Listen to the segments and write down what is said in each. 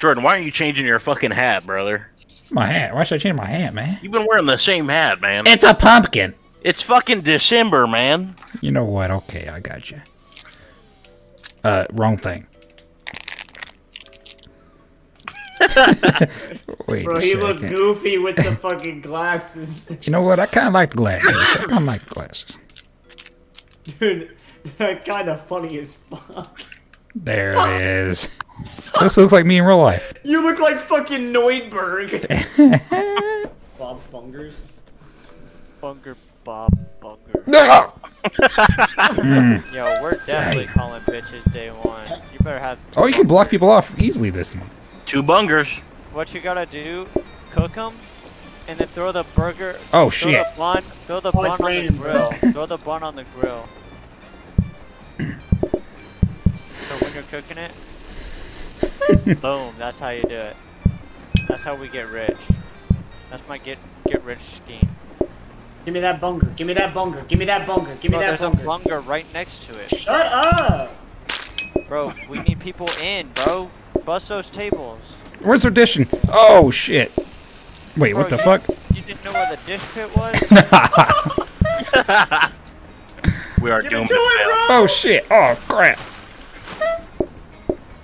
Jordan, why aren't you changing your fucking hat, brother? My hat. Why should I change my hat, man? You've been wearing the same hat, man. It's a pumpkin. It's fucking December, man. You know what? Okay, I got you. Uh, wrong thing. Wait Bro, a he looked goofy with the fucking glasses. You know what? I kind of like the glasses. I kind of like the glasses. Dude, they're kind of funny as fuck. There it is. This looks like me in real life. You look like fucking Neudberg. Bob's Bungers. Bunger Bob Bunger. No! Mm. Yo, we're definitely calling bitches day one. You better have. Oh, you can block people off easily this one. Two bungers. What you gotta do? Cook them, and then throw the burger. Oh, throw shit. The bun, throw the Oh, bun on the grill. throw the bun on the grill. Cooking it, boom. That's how you do it. That's how we get rich. That's my get get rich scheme. Give me that bunger. Give me that bunger. Give me that bunger. Give me Bro, that there's a bunger. bunger right next to it. Shut up! Bro, we need people in, bro. Bust those tables. Where's their dishing? Oh, shit. Wait, Bro, what the you- fuck? You didn't know where the dish pit was? We are Give doomed it to to it, bro! Oh, shit. Oh, crap.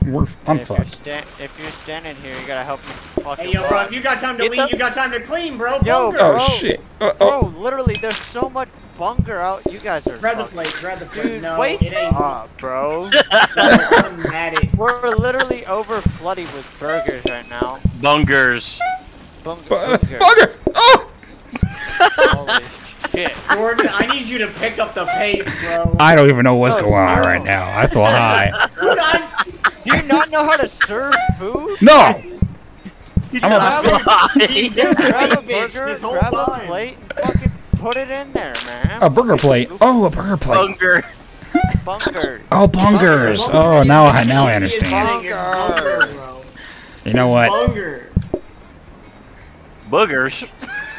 We're, I'm if you're, fucked. if you're standing here, you gotta help me fucking Hey, yo, bro, if you got time to Get leave, the- you got time to clean, bro. Yo, Bunger. Oh, bro. shit. Uh, oh. Bro, literally, there's so much bunger out. You guys are Grab the fucking- plate. Grab the plate. Dude, no, wait it ain't. up, bro. I'm mad at We're literally over flooding with burgers right now. Bungers. Bung- Bu- burger. Bugger! Oh! Holy shit. Jordan, I need you to pick up the pace, bro. I don't even know what's Oh, going on slow. right now. I feel high. Dude, I'm- Do you not know how to serve food? No! He's I'm got a- a fly. Grab a bitch burger, this whole grab a plate, and fucking put it in there, man. A burger plate. Oh, a burger plate. Bunger. Bunger. Oh, bungers. Bunger Oh, now I now I understand. thing, bunger. You know what? Bunger. Boogers.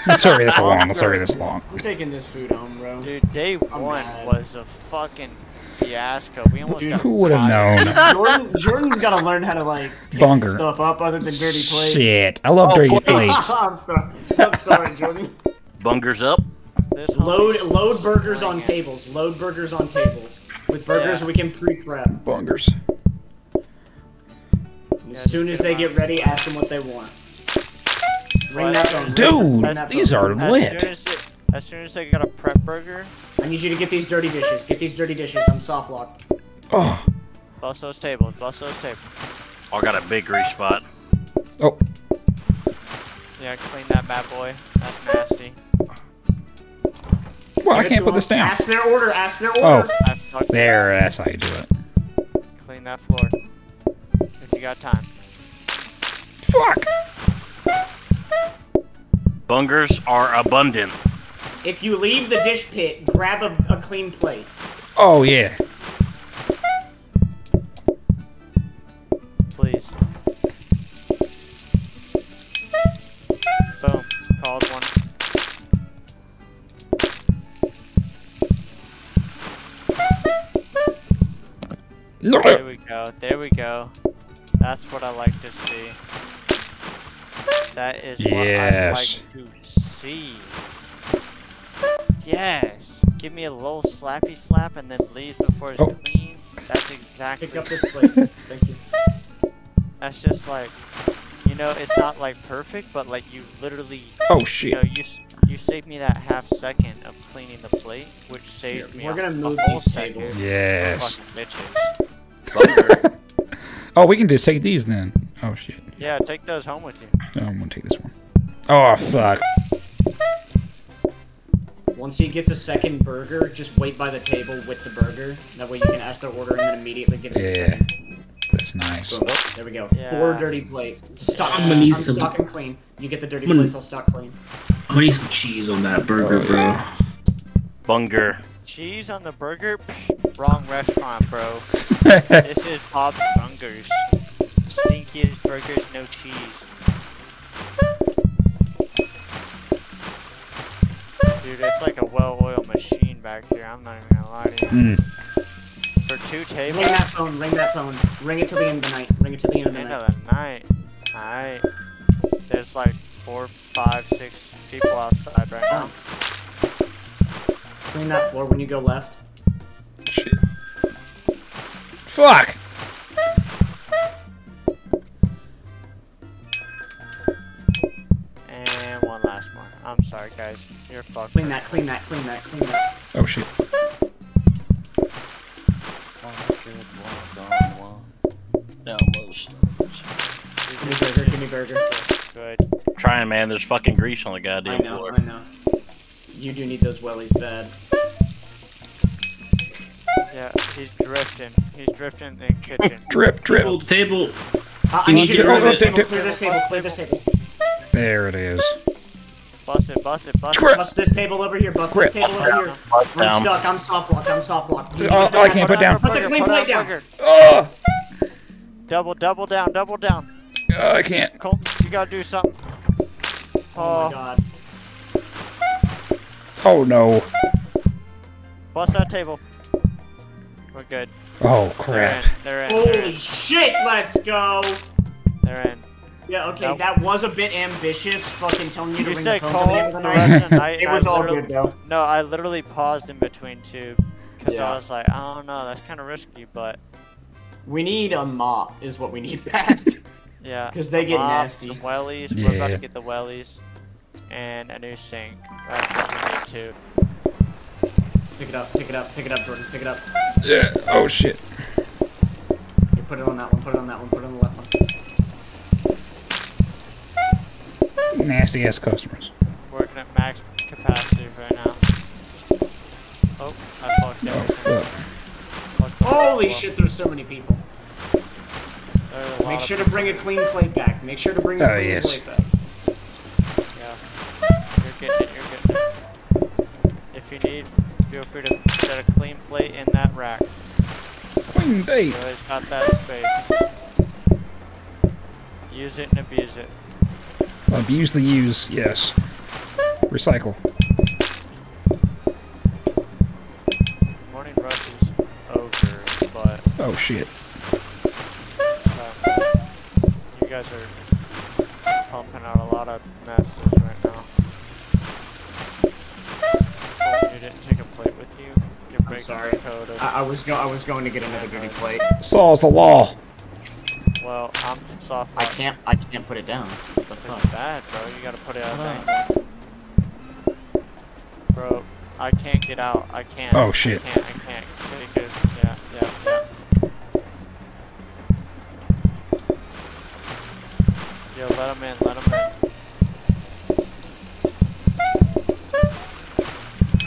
Let's hurry this along. Let's hurry this along. I'm taking this food home, bro. Dude, day I'm one mad. was a fucking fiasco. We almost Dude, got who would have known? Jordan, Jordan's gotta learn how to like pick Bunger. stuff up other than dirty plates. Shit. I love Oh, dirty boy. plates. I'm sorry. I'm sorry, Jordan. Bungers up. This Load load burgers on it. tables. Load burgers on tables. With burgers Yeah. we can pre-prep. Bungers. As soon as they get ready, ask them what they want. Ring What? that phone. Dude, these phone. are As lit. soon as, it, as soon as they got a prep burger, I need you to get these dirty dishes. Get these dirty dishes. I'm soft locked. Oh. bust those tables, bust those tables. Oh, I got a big grease spot. Oh. Yeah, clean that bad boy. That's nasty. Well, I can't put this down. Ask their order. Ask their Oh. order. I fucked There, that's how you do it. Clean that floor. If you got time. Fuck! Bungers are abundant. If you leave the dish pit, grab a, a clean plate. Oh, yeah. Please. Boom. Called one. There we go. There we go. That's what I like to see. That is what I like to see. Yes. Give me a little slappy slap and then leave before it's Oh. clean. That's exactly. Pick up this plate. Thank you. That's just like, you know, it's not like perfect, but like you literally, Oh, you shit. know, you you saved me that half second of cleaning the plate, which saved me We're gonna a move whole these second. tables. Yes. Fucking Oh, we can just take these then. Oh, shit. Yeah, take those home with you. No, I'm gonna take this one. Oh, fuck. Once he gets a second burger, just wait by the table with the burger. That way you can ask their order and then immediately give it Yeah. second. That's nice. Boom. There we go. Yeah. Four dirty plates. Just stock. I'm I'm, gonna need I'm some- stocking clean. You get the dirty gonna- plates, I'll stock clean. I'm gonna need some cheese on that burger, oh, bro. Bunger. Cheese on the burger? Psh, wrong restaurant, bro. this is Bob's Bungers. Stinkiest burgers, no cheese. Dude, it's like a well-oiled machine back here. I'm not even gonna lie to you. Mm. For two tables. Ring that phone. Ring that phone. Ring it till the end of the night. Ring it till the end of the end night. of the night. Alright. There's like four, five, six people outside right now. Clean that floor when you go left. Shit. Fuck! I'm sorry, guys. You're fucked. Clean that, clean that, clean that, clean that. Oh shit. Give me burger, give me burger. Good. Trying, man. There's fucking grease on the I goddamn know, floor. I know. You do need those wellies bad. Yeah, he's drifting. He's drifting in the kitchen. Drip, drip. Table, table. Uh, I You need you to to clear this table, clear this table, clear this table. There it is. Bust it, bust it, bust Grip. it. Bust this table over here, bust Grip. this table over here. Bust I'm down. stuck, I'm soft lock, I'm soft lock. You uh, Oh, I can't on put down. Put the clean put plate down. bugger. Oh! Double, double down, double down. oh I can't. Cole, you gotta do something. Oh my Oh, god. Oh no. bust that table. We're good. Oh They're crap. in. They're in. They're Holy in. shit, let's go! They're in. Yeah, okay, Nope. that was a bit ambitious, fucking telling you to You ring said the phone Cole the end of the the night. rest of the night. It and I was all good though. No, I literally paused in between two because Yeah. I was like, I don't know, that's kind of risky, but We need a mop, is what we need back. yeah. 'Cause they a get mop, nasty. Some wellies. We're about to get the wellies, and a new sink. That's what we need too. pick it up, pick it up, pick it up, Jordan, pick it up. Yeah. Oh shit. Here, put it on that one, put it on that one, put it on the left one. Nasty ass customers. Working at max capacity right now. Oh, I fucked Oh everything. fuck. Fucked Holy floor. shit, there's so many people. There's a lot Make sure to bring a clean plate back. Make sure to bring a Oh, clean yes. plate back. Yeah. You're getting it, you're getting it. If you need, feel free to set a clean plate in that rack. Queen date. You always got that space. Use it and abuse it. Abuse the use. Yes. Recycle. Morning rush is over, but Oh shit. uh, you guys are pumping out a lot of messes right now. Colton, you didn't take a plate with you. You're breaking sorry. the code of. I, I was go I was going to get another dirty plate. Solves the law. well, I'm soft. I can't I can't put it down. What the It's fuck? bad, bro. You gotta put it out Hold there. Bro, I can't get out. I can't. Oh, shit. I can't. I can't. Take it. Yeah, yeah, yeah. Yo, let him in. Let him in.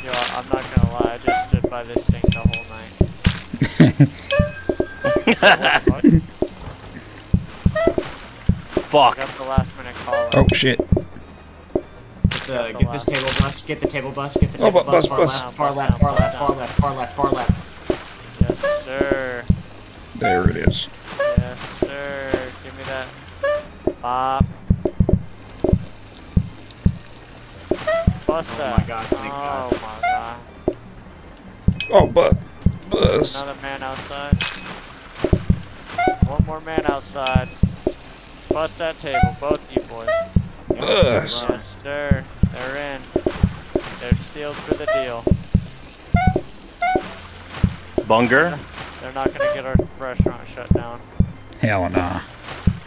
Yo, I'm not gonna lie. I just stood by this thing the whole night. What the fuck? Fuck. Oh shit. Get, the, get this table bus, get the table bus, get the Oh, table bu- bus, bus, far bus. left, far left, far left, far left, far left, far left. Yes, sir. There it is. Yes, sir. Give me that. Bop. Bust Oh my God, thank oh my god. Oh but bus. Another man outside. One more man outside. Bust that table, both you boys. Bus. Yes, sir. They're in. They're sealed for the deal. Bunger. They're not gonna get our restaurant shut down. Hell nah.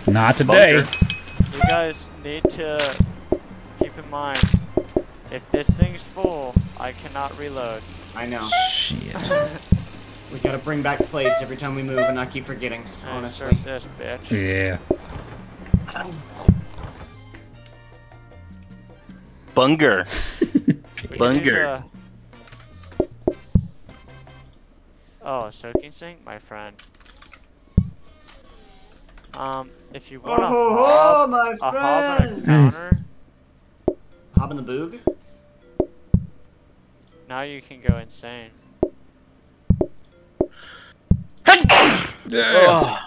Not today. Bunker. You guys need to keep in mind, if this thing's full, I cannot reload. I know. Shit. We gotta bring back plates every time we move and not keep forgetting, And honestly. serve this bitch. Yeah. Bunger. We can use Bunger. a- Oh, a soaking sink, my friend. Um, if you want a hob, my a hob and a counter, Hob in the boog? now you can go insane. Yes.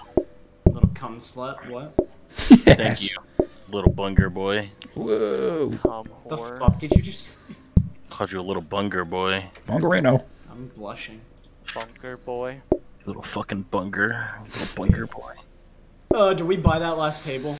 Little cum slut, what? Thank yes. you, little bunger boy. Whoa. Come The whore. fuck did you just Called you a little bunger boy. Bongarino. I'm blushing. Bunker boy. Little fucking bunger. Little bunger boy. Uh, did we buy that last table?